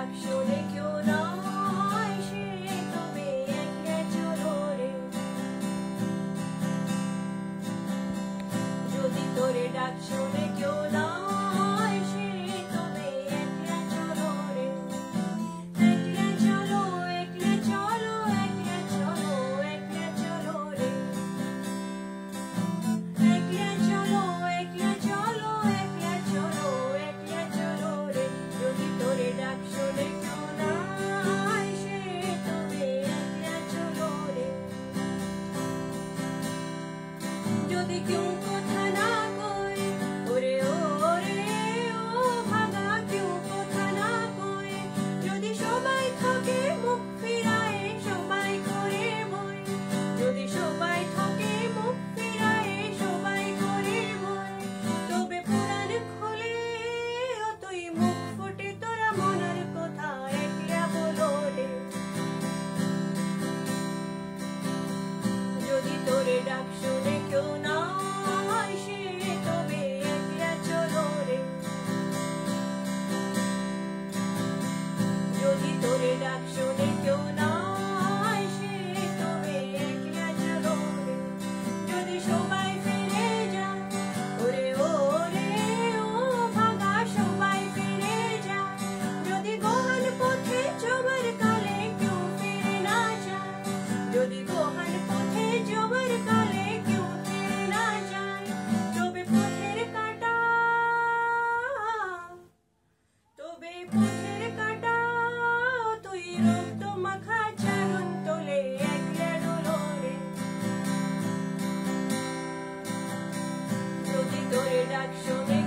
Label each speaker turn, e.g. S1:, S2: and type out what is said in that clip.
S1: ডাকসরে কেউ না হয় সে তবে এক ধরে যদি তোরে ডাকসরে কেউ না যদি কেউ fraction et que you a actually